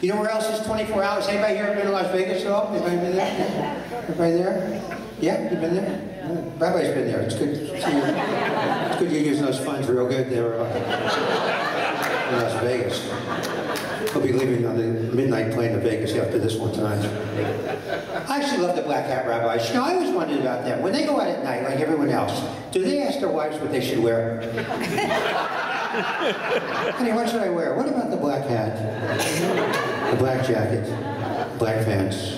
You know where else is 24 hours? Anybody here been to Las Vegas at all? Anybody been there? Everybody there? Yeah, you been there? Rabbi's been there. It's good to see you. It's good you're using those funds real good there uh, in Las Vegas. I'll be leaving on the midnight plane to Vegas after this one tonight. I actually love the black hat rabbis. You know, I always wondered about them. When they go out at night, like everyone else, do they ask their wives what they should wear? Honey, what should I wear? What about the black hat? The black jacket, black pants,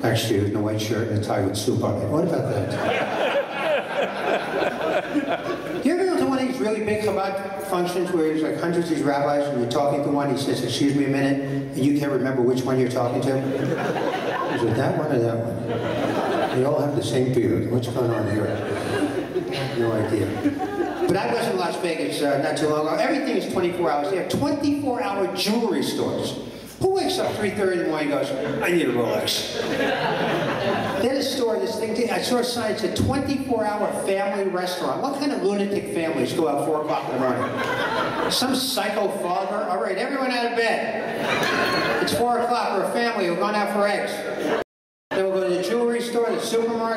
black shoes, and a white shirt, and a tie with soup on it. What about that? Do you ever go to one of these really big Chabad functions where there's like hundreds of these rabbis and you're talking to one, he says, excuse me a minute, and you can't remember which one you're talking to? Is it that one or that one? They all have the same beard. What's going on here? No idea. But I was in Las Vegas uh, not too long ago. Everything is 24 hours. They have 24-hour jewelry stores. Who wakes up 3.30 in the morning and goes, I need a Rolex? Then a store, this thing, I saw a sign, it said 24-hour family restaurant. What kind of lunatic families go out 4 o'clock in the morning? Some psycho father? All right, everyone out of bed. It's 4 o'clock, we're a family, we're going out for eggs. Then we'll go to the jewelry store,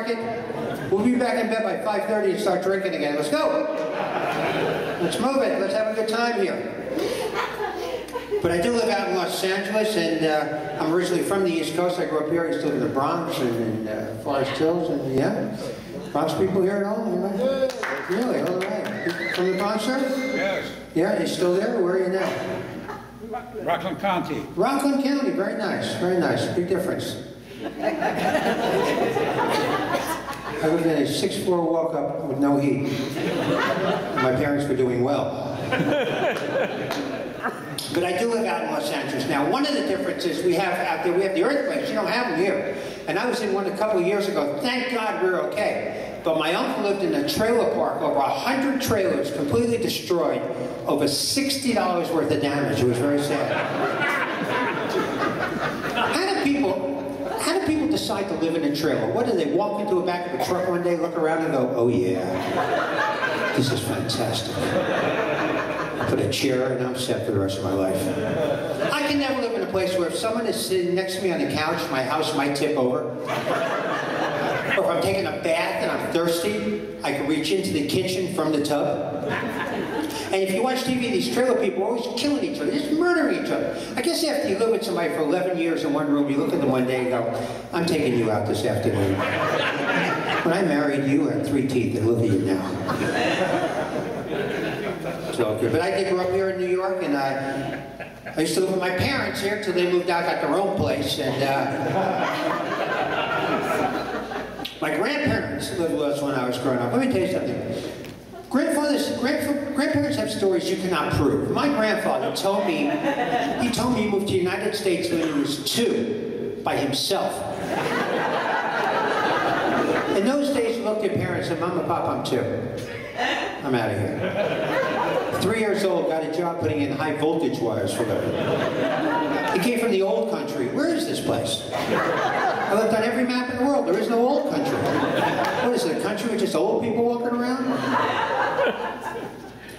supermarket. We'll be back in bed by 5.30 and start drinking again. Let's go. Let's move it. Let's have a good time here. But I do live out in Los Angeles, and uh, I'm originally from the East Coast. I grew up here. I used to live in the Bronx and in uh, Forest Hills, and yeah. Bronx people here at all? Anybody? Really? All right. From the Bronx, sir? Yes, Yeah, you still there? Where are you now? Rockland County. Rockland County. Very nice. Very nice. Big difference. I lived in a six-floor walk-up with no heat. My parents were doing well. But I do live out in Los Angeles. Now, one of the differences we have out there, we have the earthquakes. You don't have them here. And I was in one a couple of years ago. Thank God we're okay. But my uncle lived in a trailer park, over 100 trailers, completely destroyed, over $60 worth of damage. It was very sad. How do people, how do people decide to live in a trailer? What do they walk into the back of a truck one day, look around and go, oh yeah, this is fantastic. Put a chair and I'm set for the rest of my life. I can never live in a place where if someone is sitting next to me on the couch, my house might tip over. Or if I'm taking a bath and I'm thirsty, I can reach into the kitchen from the tub. And if you watch TV, these trailer people are always killing each other, just murdering each other. I guess after you live with somebody for 11 years in one room, you look at them one day and go, I'm taking you out this afternoon. When I married you, you had three teeth, and look at you now. So good. But I did grow up here in New York, and I, I used to live with my parents here till they moved out, got their own place, and uh, my grandparents lived with us when I was growing up. Let me tell you something. Grandparents have stories you cannot prove. My grandfather told me, he told me he moved to the United States when he was two, by himself. In those days, you looked at parents and said, Mama, Pop, I'm two. I'm out of here. Three years old, got a job putting in high voltage wires for them. He came from the old country. Where is this place? I looked on every map in the world. There is no old country. What is it, a country with just old people walking around?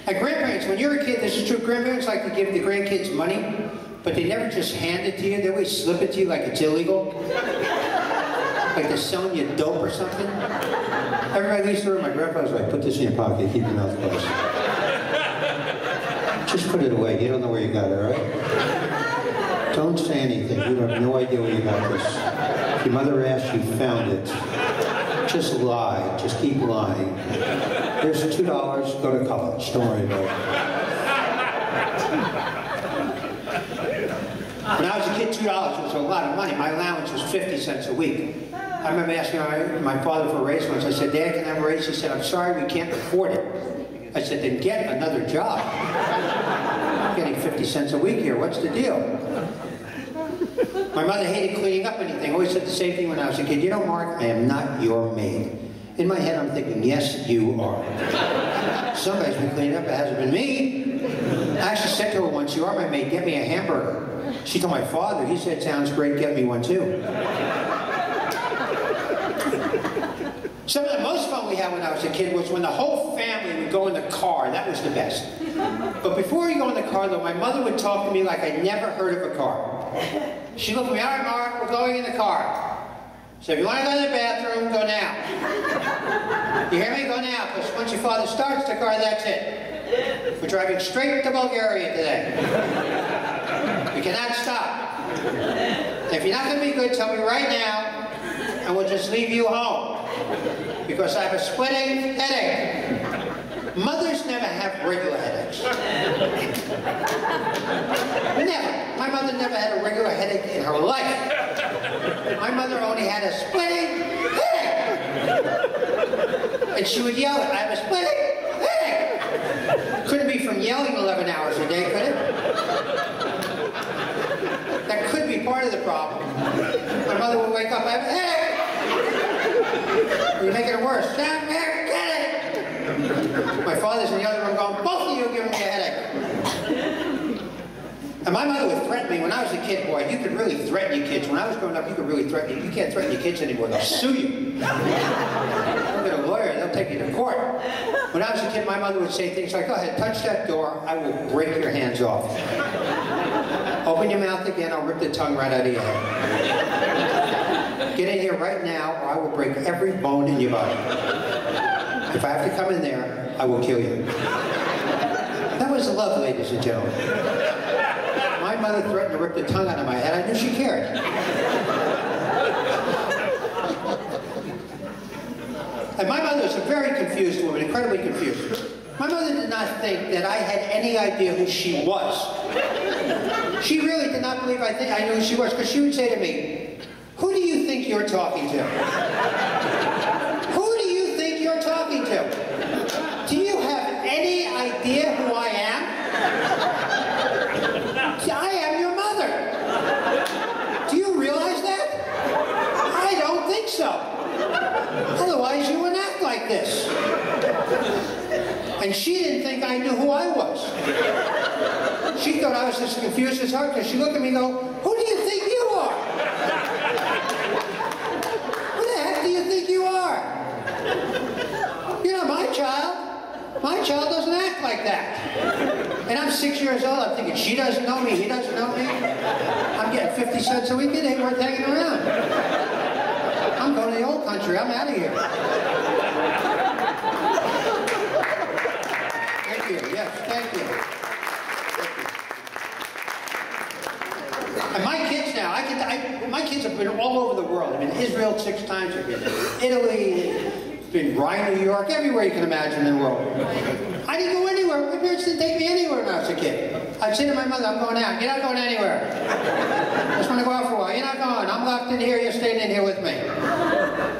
Like grandparents, when you're a kid, this is true, grandparents like to give the grandkids money, but they never just hand it to you. They always slip it to you like it's illegal. Like they're selling you dope or something. Everybody leaves the room, my grandfather's like, put this in your pocket, keep your mouth closed. Just put it away, you don't know where you got it, all right? Don't say anything, you have no idea where you got this. If your mother asked, you found it. Just lie, just keep lying. Here's two dollars, go to college, don't worry about it. When I was a kid, two dollars was a lot of money. My allowance was 50 cents a week. I remember asking my, my father for a raise once. I said, Dad, can I have a raise? He said, I'm sorry, we can't afford it. I said, then get another job. I'm getting 50 cents a week here. What's the deal? My mother hated cleaning up anything. Always said the same thing when I was a kid. You know, Mark, I am not your maid. In my head, I'm thinking, yes, you are. Somebody's been cleaning up. It hasn't been me. I actually said to her once, you are my maid. Get me a hamburger. She told my father. He said, sounds great. Get me one, too. Some of the most fun we had when I was a kid was when the whole family would go in the car. That was the best. But before we go in the car, though, my mother would talk to me like I'd never heard of a car. She looked at me, all right, Mark, we're going in the car. So if you want to go to the bathroom, go now. You hear me? Go now, because once your father starts the car, that's it. We're driving straight to Bulgaria today. We cannot stop. If you're not going to be good, tell me right now, and we'll just leave you home. Because I have a splitting headache. Mothers never have regular headaches. never. My mother never had a regular headache in her life. My mother only had a splitting headache. And she would yell, I have a splitting headache. Couldn't be from yelling 11 hours a day, could it? That could be part of the problem. My mother would wake up, I have a headache. You're making it worse. Down there, get it. My father's in the other room going, both of you giving me a headache. And my mother would threaten me when I was a kid, boy, you could really threaten your kids. When I was growing up, you could really threaten You can't threaten your kids anymore, they'll sue you. Look at a lawyer, they'll take you to court. When I was a kid, my mother would say things like, go ahead, touch that door, I will break your hands off. Open your mouth again, I'll rip the tongue right out of your head. Get in here right now, or I will break every bone in your body. If I have to come in there, I will kill you. That was love, ladies and gentlemen. My mother threatened to rip the tongue out of my head. I knew she cared. And my mother was a very confused woman, incredibly confused. My mother did not think that I had any idea who she was. She really did not believe I, think I knew who she was, because she would say to me, who do you think you're talking to? who do you think you're talking to? Do you have any idea who I am? I am your mother. Do you realize that? I don't think so. Otherwise, you wouldn't act like this. And she didn't think I knew who I was. She thought I was as confused as her because she looked at me and go, who do you think you are? Who the heck do you think you are? You're not my child. My child doesn't act like that. And I'm six years old. I'm thinking, she doesn't know me, he doesn't know me. I'm getting 50 cents a week. It ain't worth hanging around. I'm going to the old country. I'm out of here. Thank you. Yes, thank you. And my kids now, I get, I, my kids have been all over the world. I've been to Israel six times. I've been to Italy, been Rye, New York, everywhere you can imagine in the world. I didn't go anywhere. My parents didn't take me anywhere when I was a kid. I'd say to my mother, I'm going out. You're not going anywhere. I just want to go out for a while. You're not going. I'm locked in here. You're staying in here with me.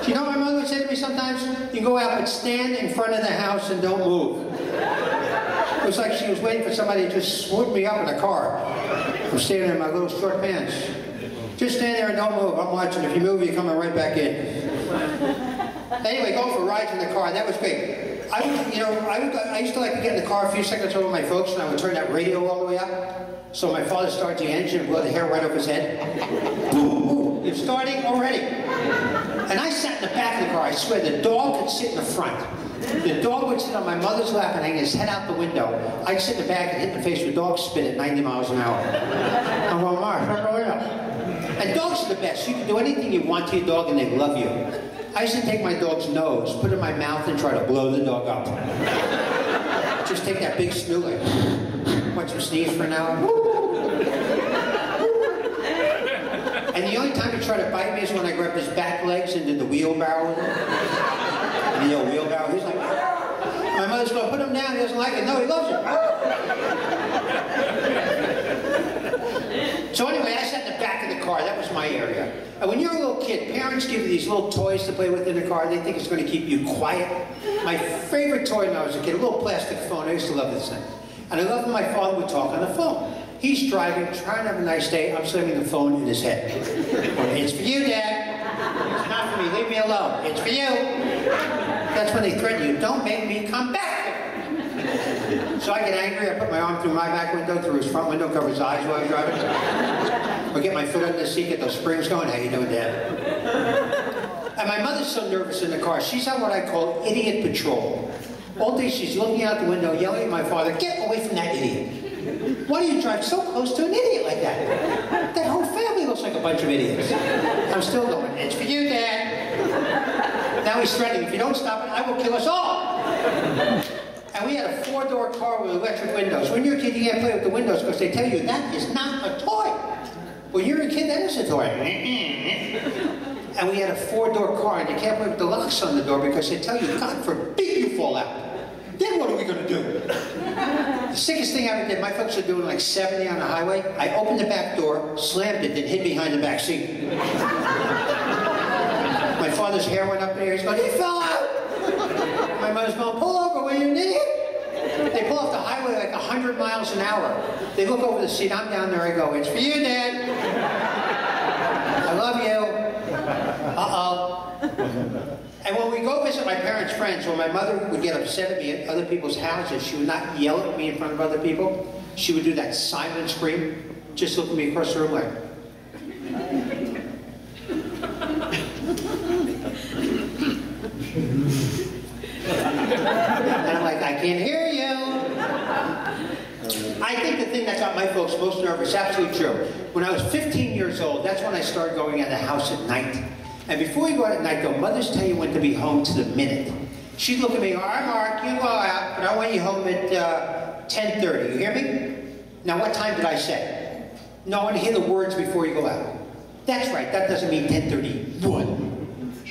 Do you know what my mother would say to me sometimes? You go out, but stand in front of the house and don't move. It was like she was waiting for somebody to just swoop me up in a car. I'm standing in my little short pants. Just stand there and don't move. I'm watching. If you move, you're coming right back in. Anyway, going for rides in the car, that was great. I would, you know, I, would, I used to like to get in the car a few seconds over my folks, and I would turn that radio all the way up. So my father started the engine and blow the hair right off his head. It's starting already. And I sat in the back of the car. I swear, the dog could sit in the front. The dog would sit on my mother's lap and hang his head out the window. I'd sit in the back and hit the face with dog spit at 90 miles an hour. I'm going, Mark. And dogs are the best. You can do anything you want to your dog and they love you. I used to take my dog's nose, put it in my mouth, and try to blow the dog up. Just take that big snoot, like, watch him sneeze for an hour. And the only time he tried to bite me is when I grabbed his back legs and did the wheelbarrow. And the old wheelbarrow, he's like, ah. my mother's gonna put him down, he doesn't like it. No, he loves it. So anyway, I the back of the car, that was my area. And when you're a little kid, parents give you these little toys to play with in the car. They think it's going to keep you quiet. My favorite toy when I was a kid, a little plastic phone. I used to love this thing. And I loved when my father would talk on the phone. He's driving, trying to have a nice day. I'm slamming the phone in his head. it's for you, Dad. It's not for me. Leave me alone. It's for you. That's when they threaten you. Don't make me come back. So I get angry. I put my arm through my back window, through his front window, cover his eyes while he's driving. Or get my foot under the seat, get those springs going. How you doing, Dad? And my mother's so nervous in the car. She's on what I call idiot patrol. All day she's looking out the window, yelling at my father, get away from that idiot. Why do you drive so close to an idiot like that? That whole family looks like a bunch of idiots. I'm still going, it's for you, Dad. Now he's threatening, if you don't stop it, I will kill us all. And we had a four-door car with electric windows. When you're a kid, you can't play with the windows because they tell you that is not a toy. When you're a kid, that is a toy. And we had a four-door car, and you can't put the locks on the door because they tell you, God forbid you fall out. Then what are we going to do? The sickest thing I ever did, my folks are doing like 70 on the highway. I opened the back door, slammed it, then hid behind the back seat. my father's hair went up in the air. He's going, he fell out. My mother's going, pull over, will you, idiot? They pull off the highway like 100 miles an hour. They look over the seat. I'm down there. I go, it's for you, Dad. I love you. Uh-oh. And when we go visit my parents' friends, when my mother would get upset at me at other people's houses, she would not yell at me in front of other people. She would do that silent scream, just look at me across the room like, and I'm like, I can't hear you. I think the thing that got my folks most nervous, absolutely true. When I was 15 years old, that's when I started going out of the house at night. And before you go out at night, though, mothers tell you when to be home to the minute. She'd look at me, all right, Mark, you go out, but I want you home at uh, 10.30. You hear me? Now, what time did I say? No, I want to hear the words before you go out. That's right, that doesn't mean 10.31.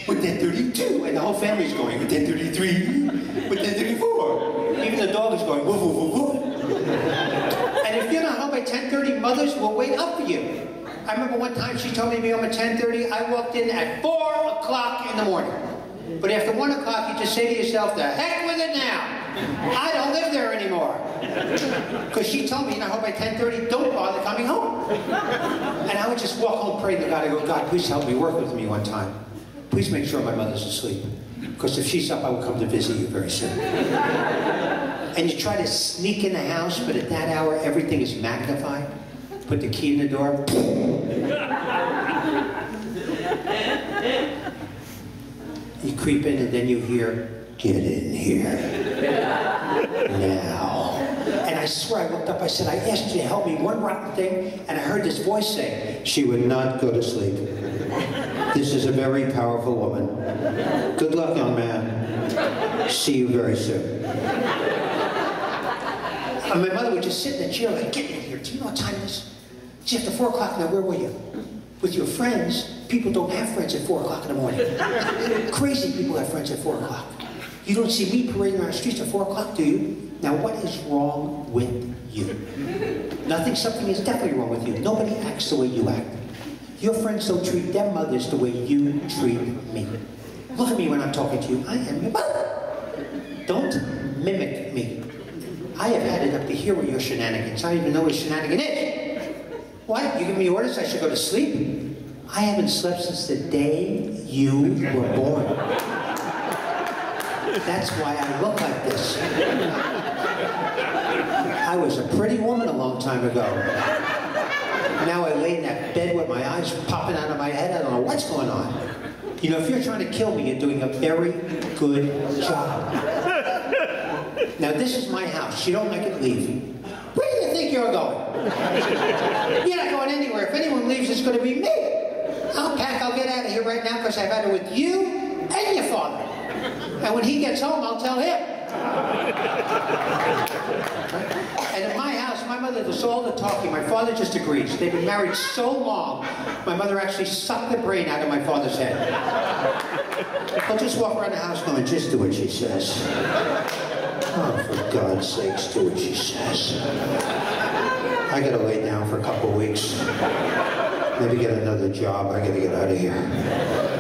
With 10.32, and the whole family's going, with 10.33, with 10.34. Even the dog is going, woof, woof, woof, woof. And if you're not home by 10.30, mothers will wait up for you. I remember one time she told me to be home at 10.30. I walked in at 4 o'clock in the morning. But after 1 o'clock, you just say to yourself, the heck with it now. I don't live there anymore. Because she told me, you're not home by 10.30, don't bother coming home. And I would just walk home praying to God. I go, God, please help me work with me one time. Please make sure my mother's asleep. Because if she's up, I will come to visit you very soon. And you try to sneak in the house, but at that hour, everything is magnified. Put the key in the door. You creep in and then you hear, get in here. Now. And I swear, I looked up, I said, I asked you to help me one rotten thing, and I heard this voice say, she would not go to sleep. This is a very powerful woman. Good luck, young man. See you very soon. And my mother would just sit in the chair like, get in here. Do you know what time it is? It's after 4 o'clock now. Where were you? With your friends. People don't have friends at 4 o'clock in the morning. Crazy people have friends at 4 o'clock. You don't see me parading around the streets at 4 o'clock, do you? Now, what is wrong with you? Nothing, something is definitely wrong with you. Nobody acts the way you act. Your friends don't treat their mothers the way you treat me. Look at me when I'm talking to you. I am your mother. Don't mimic me. I have had it up to here with your shenanigans. I don't even know what a shenanigan is. What? You give me orders I should go to sleep? I haven't slept since the day you were born. That's why I look like this. I was a pretty woman a long time ago. Now I lay in that bed with my eyes popping out of my head. I don't know what's going on. You know, if you're trying to kill me, you're doing a very good job. Now, this is my house. You don't like it, leave. Where do you think you're going? You're not going anywhere. If anyone leaves, it's going to be me. I'll pack, I'll get out of here right now because I've had it with you and your father. And when he gets home, I'll tell him. And in my house, my mother does all the talking. My father just agrees. They've been married so long, my mother actually sucked the brain out of my father's head. I'll just walk around the house going, just do what she says. Oh, for God's sakes, do what she says. I gotta lay down for a couple weeks. Maybe get another job. I gotta get out of here.